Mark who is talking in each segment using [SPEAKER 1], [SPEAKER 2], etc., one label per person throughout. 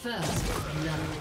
[SPEAKER 1] First blood.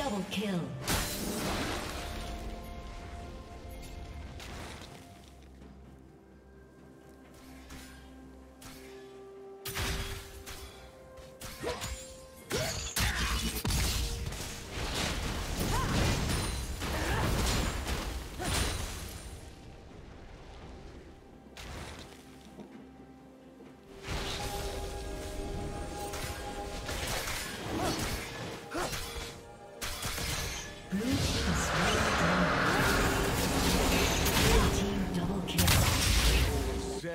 [SPEAKER 1] Double kill.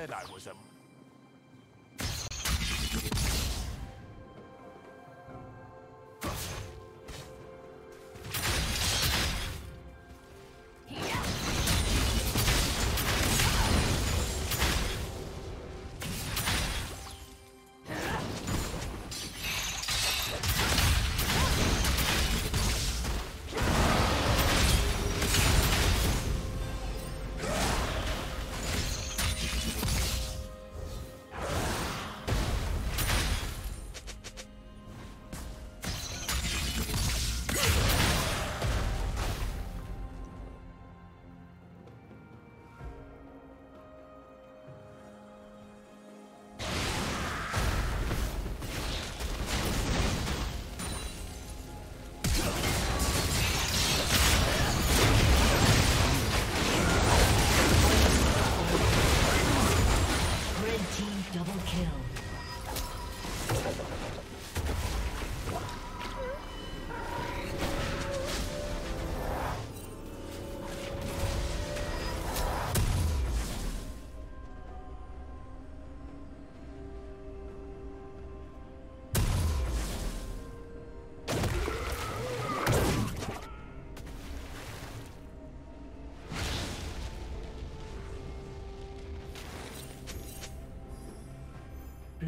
[SPEAKER 2] Said I was a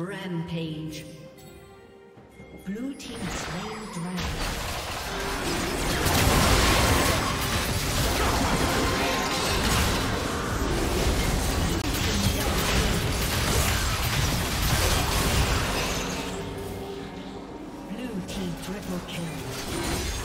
[SPEAKER 1] Rampage. Blue team slain dragon. Blue team triple kill.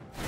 [SPEAKER 1] you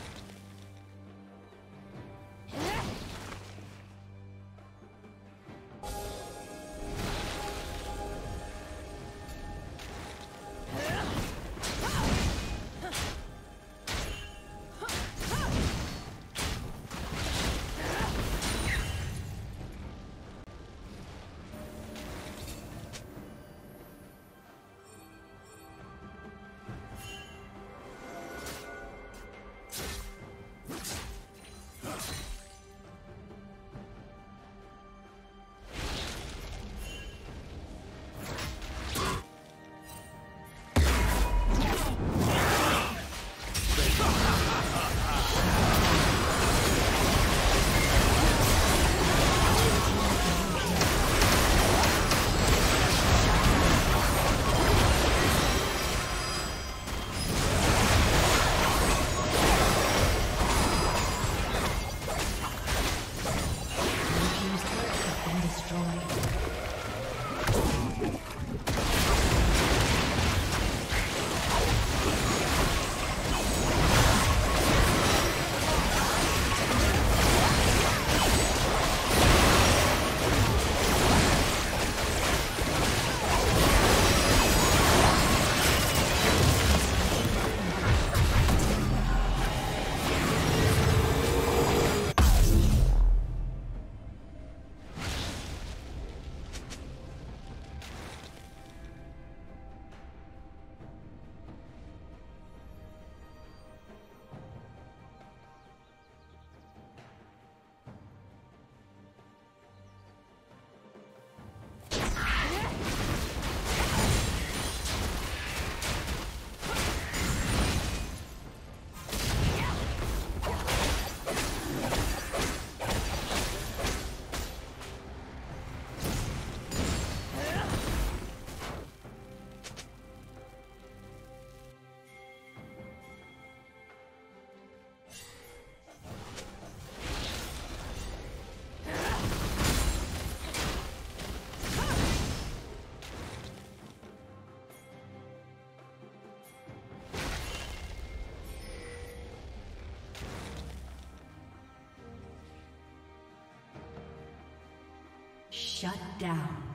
[SPEAKER 1] Shut down.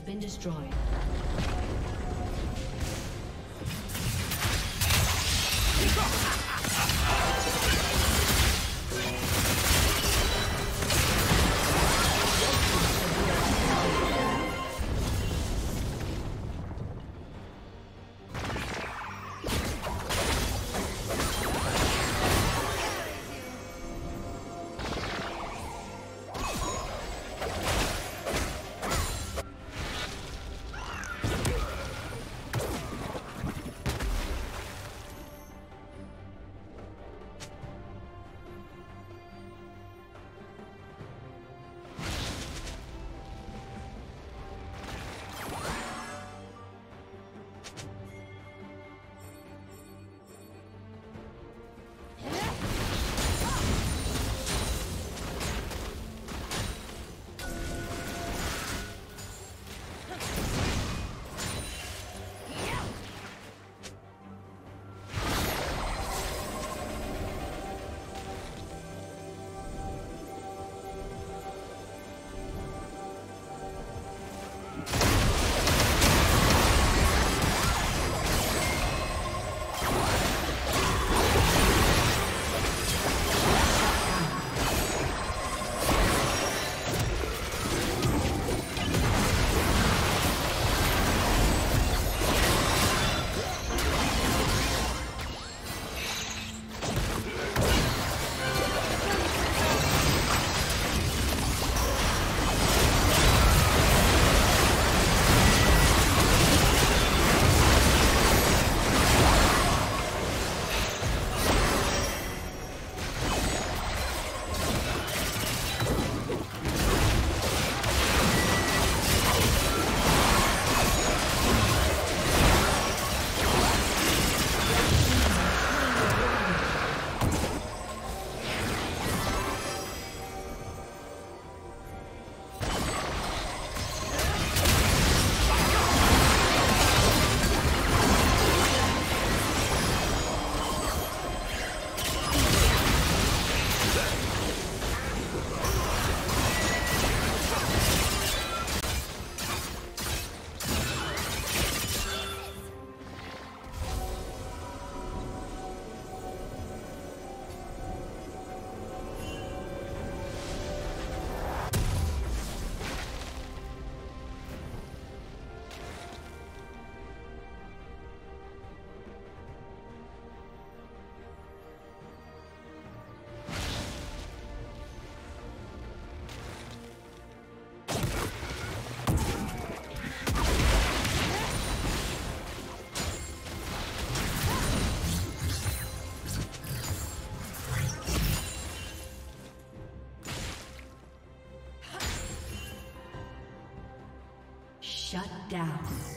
[SPEAKER 1] Been destroyed. Shut down.